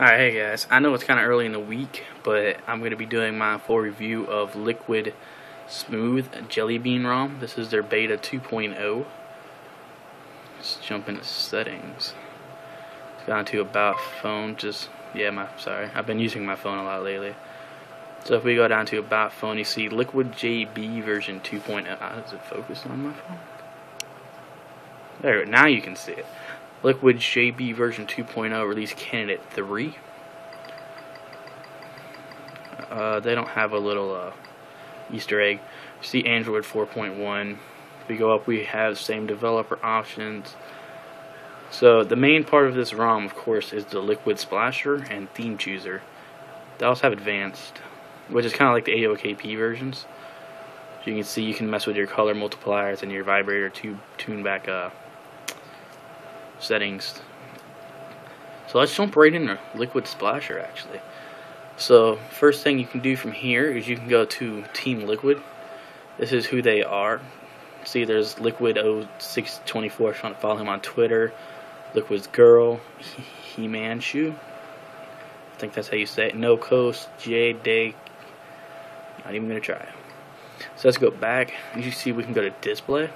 Alright, hey guys, I know it's kind of early in the week, but I'm going to be doing my full review of Liquid Smooth Jelly Bean ROM. This is their beta 2.0. Let's jump into settings. Let's go down to about phone, just, yeah, my, sorry, I've been using my phone a lot lately. So if we go down to about phone, you see Liquid JB version 2.0. How does it focus on my phone? There, now you can see it. Liquid JB version 2.0 release candidate 3. Uh, they don't have a little uh, Easter egg. see Android 4.1. we go up, we have same developer options. So the main part of this ROM, of course, is the Liquid Splasher and Theme Chooser. They also have advanced, which is kind of like the AOKP versions. So you can see you can mess with your color multipliers and your vibrator to tune back uh, settings. So let's jump right into Liquid Splasher actually. So first thing you can do from here is you can go to Team Liquid. This is who they are. See there's Liquid 0624 if you want to follow him on Twitter. Liquid's Girl, He Manchu. I think that's how you say it. No Coast, J Day. Not even gonna try. So let's go back. As you see we can go to display.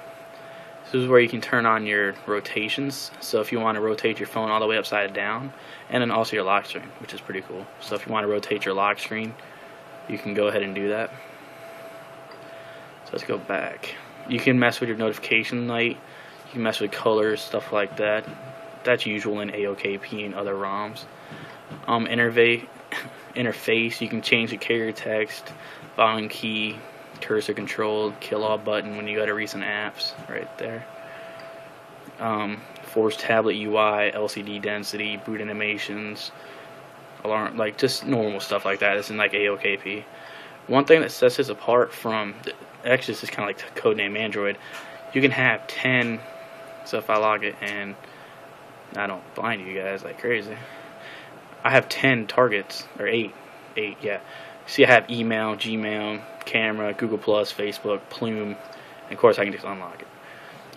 This is where you can turn on your rotations. So if you want to rotate your phone all the way upside down, and then also your lock screen, which is pretty cool. So if you want to rotate your lock screen, you can go ahead and do that. So let's go back. You can mess with your notification light. You can mess with colors, stuff like that. That's usual in AOKP and other ROMs. Um, interface. You can change the carrier text, volume key, cursor control, kill all button when you go to recent apps right there. Um, force tablet UI, LCD density, boot animations, alarm, like just normal stuff like that. It's in like AOKP. One thing that sets this apart from, actually this is kind of like codename Android, you can have 10, so if I log it and I don't blind you guys like crazy, I have 10 targets, or 8, 8, yeah. See I have email, Gmail, camera, Google Plus, Facebook, Plume, and of course I can just unlock it.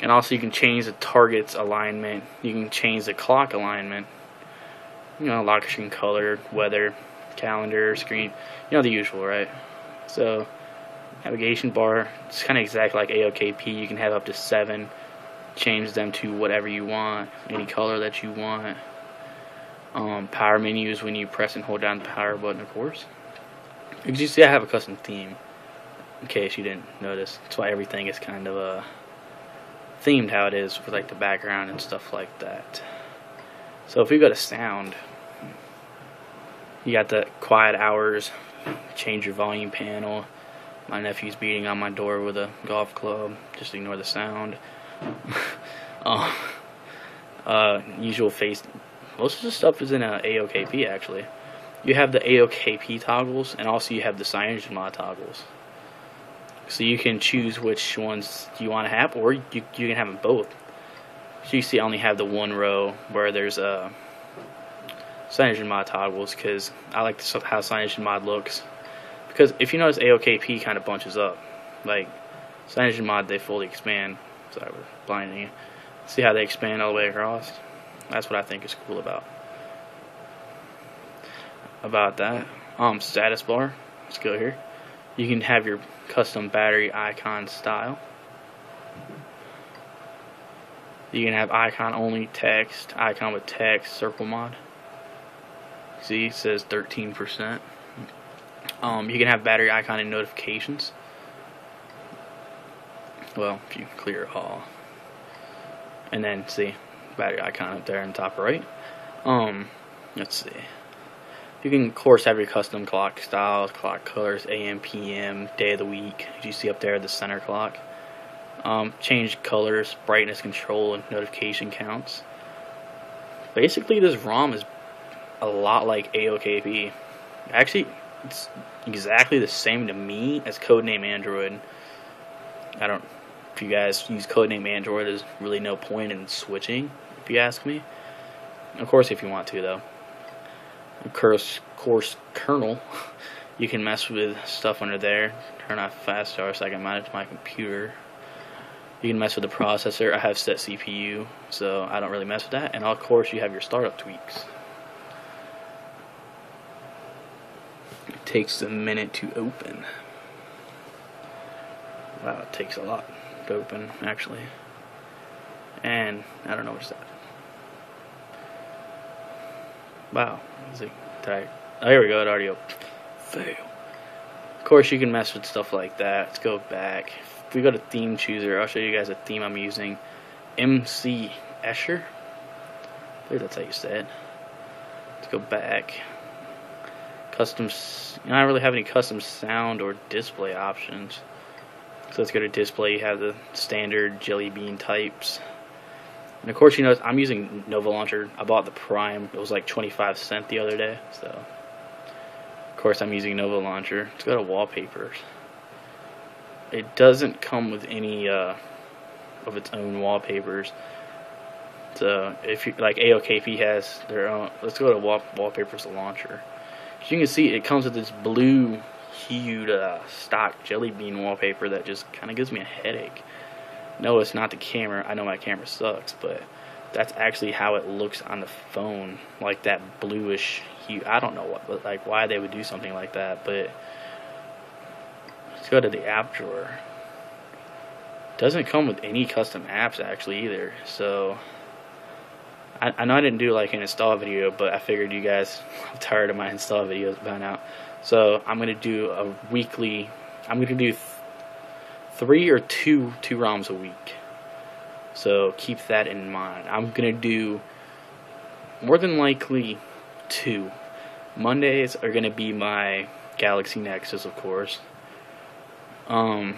And also you can change the target's alignment. You can change the clock alignment. You know, lock screen color, weather, calendar, screen. You know the usual, right? So navigation bar. It's kind of exactly like AOKP. You can have up to seven. Change them to whatever you want, any color that you want. Um, power menus when you press and hold down the power button, of course. As you see, I have a custom theme in case you didn't notice. That's why everything is kind of uh, themed how it is with like the background and stuff like that. So if we go to sound, you got the quiet hours, change your volume panel. My nephew's beating on my door with a golf club. Just ignore the sound. uh, uh, usual face. Most of the stuff is in uh, a AOKP actually. You have the AOKP toggles, and also you have the CyanogenMod toggles. So you can choose which ones you want to have, or you, you can have them both. So you see I only have the one row where there's uh, a CyanogenMod toggles because I like how CyanogenMod looks. Because if you notice AOKP kind of bunches up. Like CyanogenMod they fully expand. Sorry, blinding you. See how they expand all the way across? That's what I think is cool about about that. Um, status bar. Let's go here. You can have your custom battery icon style. You can have icon only text, icon with text, circle mod. See, it says 13%. Um, you can have battery icon and notifications. Well, if you clear all. And then see, battery icon up there in the top right. Um, let's see. You can, of course, have your custom clock styles, clock colors, AM, PM, day of the week. You see up there, the center clock. Um, change colors, brightness control, and notification counts. Basically, this ROM is a lot like AOKP. Actually, it's exactly the same to me as Codename Android. I don't. If you guys use Codename Android, there's really no point in switching. You ask me. Of course, if you want to, though course, course kernel, you can mess with stuff under there. Turn off fast start so I can manage my computer. You can mess with the processor. I have SetCPU, so I don't really mess with that. And of course, you have your startup tweaks. It takes a minute to open. Wow, it takes a lot to open, actually. And I don't know what's that. Wow, tight? Oh, here we go. It already opened. Fail. Of course, you can mess with stuff like that. Let's go back. If we go to theme chooser, I'll show you guys a theme I'm using. MC Escher. I believe that's how you say it. Let's go back. Custom. I don't really have any custom sound or display options. So let's go to display. You have the standard Jelly Bean types. And of course, you know, I'm using Nova Launcher. I bought the Prime. It was like 25 cent the other day. So, of course, I'm using Nova Launcher. Let's go to wallpapers. It doesn't come with any uh, of its own wallpapers. So, if you like AOKP has their own, let's go to wall, wallpapers launcher. As you can see, it comes with this blue hued uh, stock jelly bean wallpaper that just kind of gives me a headache. No, it's not the camera. I know my camera sucks, but that's actually how it looks on the phone, like that bluish hue. I don't know what, like why they would do something like that, but let's go to the app drawer. Doesn't come with any custom apps actually either, so I, I know I didn't do like an install video, but I figured you guys are tired of my install videos by now. So I'm gonna do a weekly. I'm gonna do three or two two ROMs a week. So keep that in mind. I'm gonna do more than likely two. Mondays are gonna be my Galaxy Nexus, of course. Um,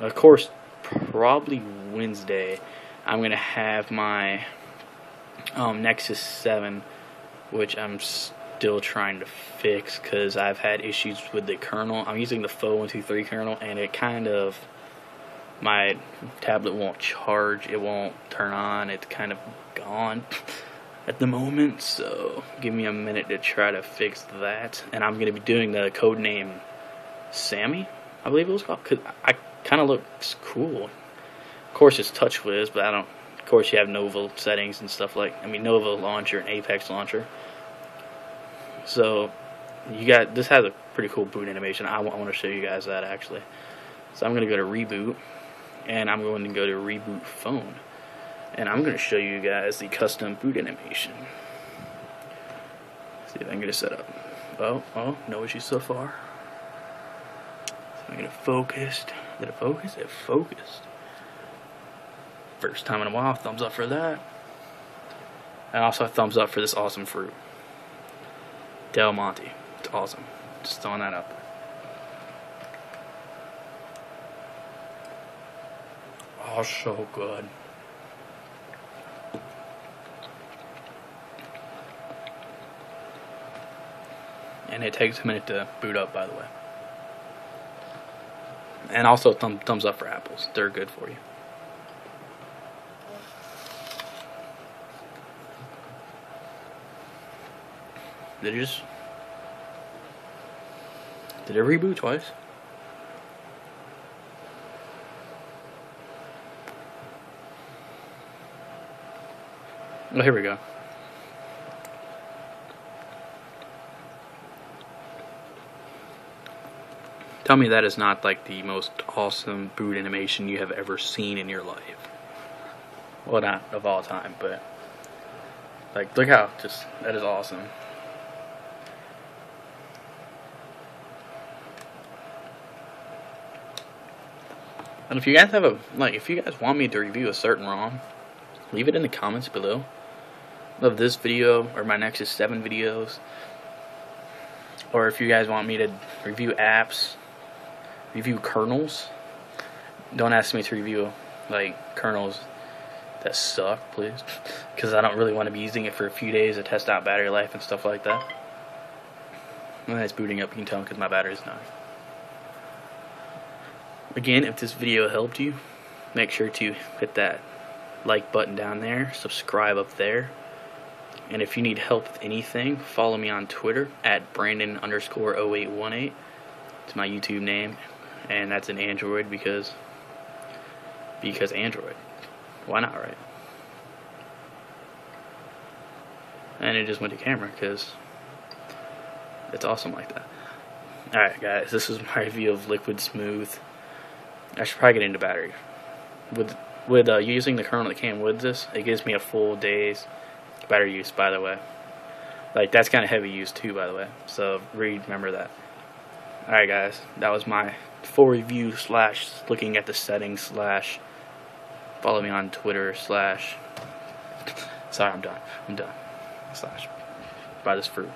of course, probably Wednesday. I'm gonna have my um, Nexus 7, which I'm still trying to fix because I've had issues with the kernel. I'm using the faux123 kernel, and it kind of my tablet won't charge. It won't turn on. It's kind of gone at the moment. So give me a minute to try to fix that. And I'm gonna be doing the code name Sammy, I believe it was called. Cause I kind of looks cool. Of course, it's TouchWiz, but I don't of course, you have Nova settings and stuff like, I mean, Nova launcher and Apex launcher. So, you got, this has a pretty cool boot animation. I, want to show you guys that actually. So I'm going to go to reboot, and I'm going to go to reboot phone. And I'm going to show you guys the custom boot animation. See if I can get it set up. Oh, oh, no issues so far. So I'm going to focus. Did it focus? It focused. First time in a while, thumbs up for that. And also thumbs up for this awesome fruit. Del Monte. It's awesome. Just throwing that up. Oh, so good. And it takes a minute to boot up, by the way. And also, thumb, thumbs up for apples. They're good for you. Did it just... Did it reboot twice? Oh, here we go. Tell me that is not like the most awesome boot animation you have ever seen in your life. Well, not of all time, but like, look how just that is awesome. And if you guys have a like, if you guys want me to review a certain ROM, leave it in the comments below of this video or my Nexus 7 videos. Or if you guys want me to review apps, review kernels, don't ask me to review like kernels that suck, please, because I don't really want to be using it for a few days to test out battery life and stuff like that. When it's booting up, you can tell because my battery's not. Again, if this video helped you, make sure to hit that like button down there, subscribe up there, and if you need help with anything, follow me on Twitter at Brandon underscore 0818. It's my YouTube name, and that's an Android because because Android. Why not, right? And it just went to camera because it's awesome like that. Alright guys, this is my review of LiquidSmooth. I should probably get into battery. With with uh, using the kernel that came with this, it gives me a full day's battery use by the way. Like that's kind of heavy use too by the way. So remember that. Alright guys, that was my full review slash looking at the settings slash follow me on Twitter slash sorry I'm done. I'm done. Slash buy this fruit.